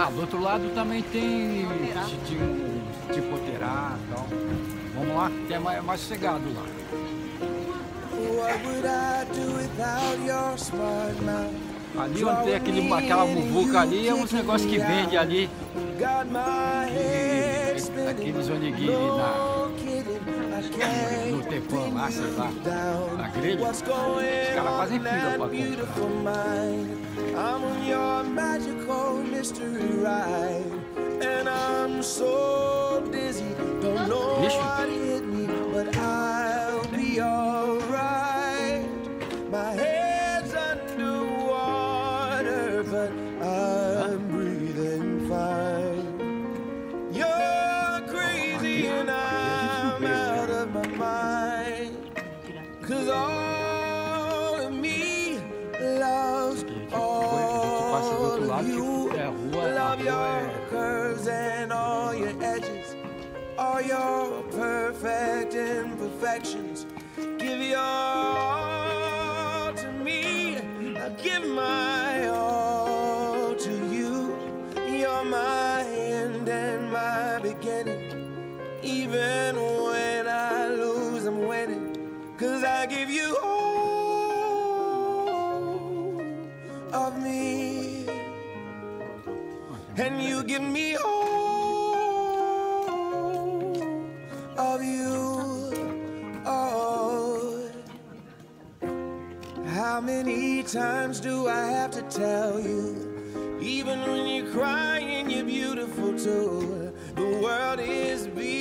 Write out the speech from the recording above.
Ah, do outro lado também tem de, de um tipo oterá e tal. Vamos lá, que é mais, mais sossegado lá. Ali onde tem aquele, aquela muvuca ali, é uns negócios que vende ali. Aqueles, onigiri na, No Tepã lá, sei lá, na grelha. Going caras fazem fila pra comprar. Beautiful mind? I'm on your magical mystery ride, and I'm so dizzy. Don't know. Do all lado, of you. tipo, é rua, a Love your rua é curves and all your edges, all your perfect imperfections. Give your all to me. I give my all to you. You're my end and my beginning. Even when And you give me all of you. Oh. How many times do I have to tell you? Even when you're crying, you're beautiful too. The world is beautiful.